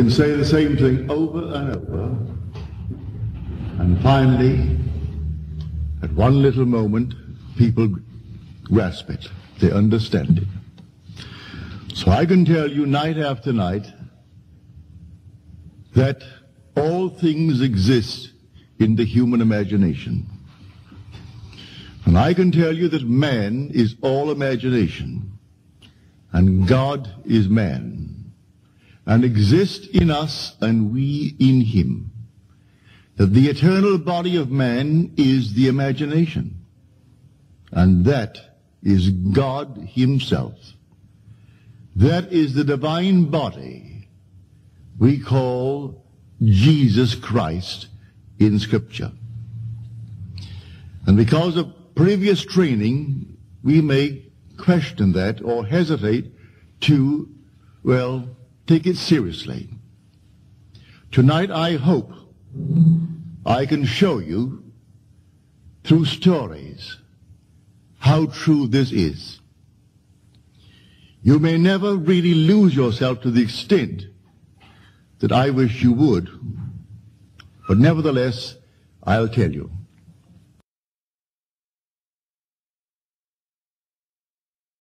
can say the same thing over and over. And finally, at one little moment, people grasp it. They understand it. So I can tell you night after night that all things exist in the human imagination. And I can tell you that man is all imagination and God is man and exist in us and we in him. That the eternal body of man is the imagination and that is God himself. That is the divine body we call Jesus Christ in Scripture. And because of previous training, we may question that or hesitate to, well, take it seriously. Tonight I hope I can show you through stories how true this is. You may never really lose yourself to the extent that I wish you would, but nevertheless, I'll tell you.